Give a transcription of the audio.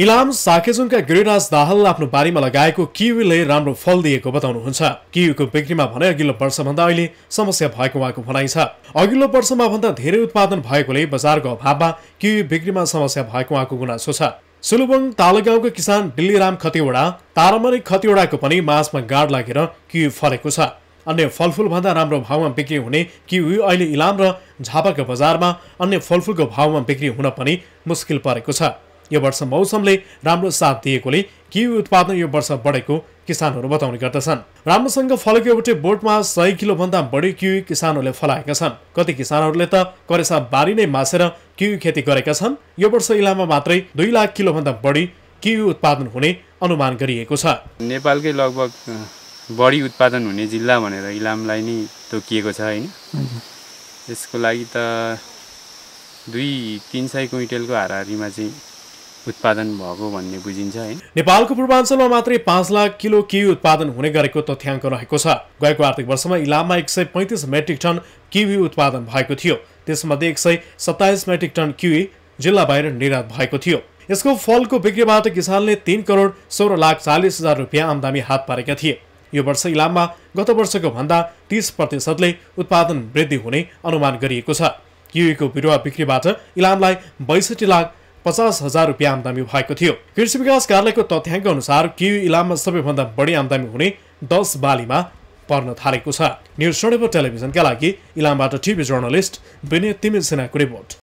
इलाम साकेजुङका गिरिराज दाहाल आफ्नो बारीमा लगाएको किवीले राम्रो फल दिएको बताउनुहुन्छ। किवीको बिक्रीमा भने अघिल्लो वर्षभन्दा अहिले समस्या भएको उहाँको भनाइ छ। अघिल्लो वर्षमा भन्दा धेरै उत्पादन भएकोले बजारको अभावमा किवी बिक्रीमा समस्या भएको उहाँको गुनासो छ। सुलुबङ तालगाउँको किसान डिल्लीराम खतिवडा तारामणि खतिवडाको पनि माझमा गाड लागेर किवी फलेको छ। अन्य फलफुलभन्दा राम्रो भावमा बिक्री हुने किवी अहिले इलाम र झापाको बजारमा अन्य फलफुलको भावमा बिक्री हुन पनि मुस्किल परेको छ। यो वर्ष मौसमले राम्रो साथ दिएकोले किवी उत्पादन यो वर्ष बढेको किसानहरू बताउने गर्दछन्। राम्रोसँग फलेको एउटै बोटमा सय किलोभन्दा बढी किवी किसानहरूले फलाएका छन्। कति किसानहरूले त करेसा बारी नै मासेर किवी खेती गरेका छन्। यो वर्ष इलाममा मात्रै दुई लाख किलोभन्दा बढी किवी उत्पादन हुने अनुमान गरिएको छ। नेपालकै लगभग बढी उत्पादन हुने जिल्ला भनेर इलामलाई नै तोकिएको छ होइन। यसको लागि त दुई तिन सय क्विन्टलको हाराहारीमा चाहिँ उत्पादन भएको भन्ने बुझिन्छ है। नेपालको पूर्वाञ्चलमा मात्रै पाँच लाख किलो किवी उत्पादन हुने गरेको तथ्याङ्क रहेको छ। गएको आर्थिक वर्षमा इलाममा एक सय पैँतिस मेट्रिक टन किवी उत्पादन भएको थियो। त्यसमध्ये एक सय सत्ताइस मेट्रिक टन किवी जिल्ला बाहिर निर्यात भएको थियो। यसको फलको बिक्रीबाट किसानले तिन करोड सोह्र लाख चालिस हजार रुपियाँ आमदामी हात पारेका थिए। यो वर्ष इलाममा गत वर्षको भन्दा तिस प्रतिशतले उत्पादन वृद्धि हुने अनुमान गरिएको छ। किवीको बिरुवा बिक्रीबाट इलामलाई बैसठी लाख पचास हजार रुपियाँ आमदामी भएको थियो। कृषि विकास कार्यालयको तथ्याङ्क अनुसार किवी इलाममा सबैभन्दा बढी आमदामी हुने दस बालीमा पर्न थालेको छ। न्युज टेलिभिजनका लागि इलामबाट टिभी जर्नलिस्ट विनय तिमिल सिन्हाको रिपोर्ट